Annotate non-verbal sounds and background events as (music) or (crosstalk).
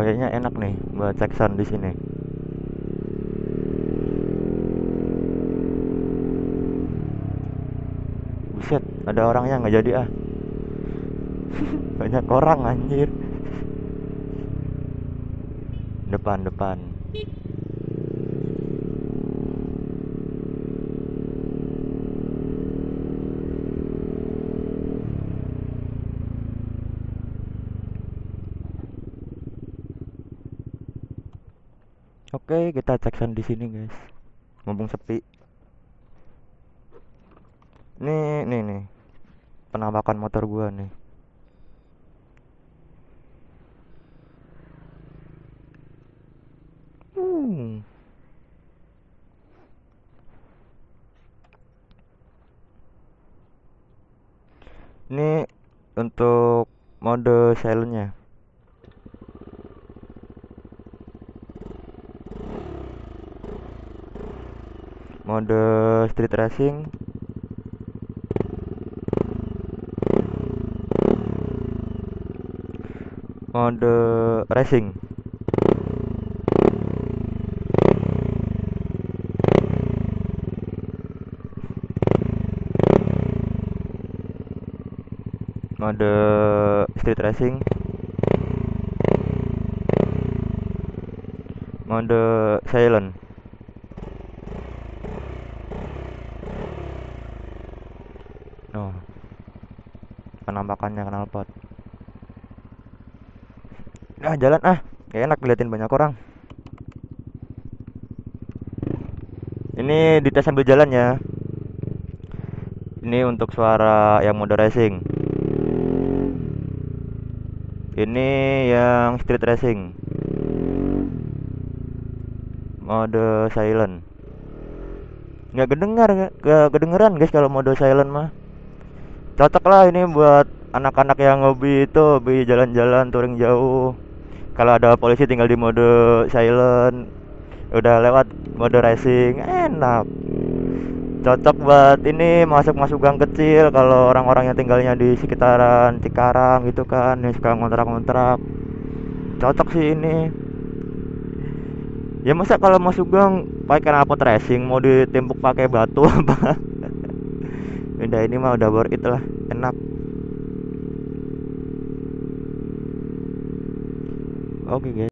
kayaknya enak nih buat sound di sini. Buset ada orangnya nggak jadi ah. (laughs) Banyak orang anjir. Depan depan Oke, kita cek sound di sini, guys. Mumpung sepi. Nih, nih, nih. Penampakan motor gua nih. Hmm. Ini untuk mode silentnya. Mode street racing. Mode racing. Mode street racing. Mode silent. Oh. Penampakannya knalpot. Ah, jalan ah. Gak enak ngeliatin banyak orang. Ini dites sambil jalan ya. Ini untuk suara yang mode racing. Ini yang street racing. Mode silent. Nggak kedengar, nggak kedengeran guys kalau mode silent mah. Cocok lah ini buat anak-anak yang hobi itu, hobi jalan-jalan touring jauh. Kalau ada polisi tinggal di mode silent. Udah lewat mode racing, enak. Cocok buat ini masuk-masuk gang kecil kalau orang-orang yang tinggalnya di sekitaran Cikarang gitu kan, yang suka ngontrak-ngontrak. Cocok sih ini. Ya masa kalau masuk gang pakai knalpot racing mau ditembok pakai batu apa? (laughs) udah ini mah udah worth it lah, enak. Oke guys.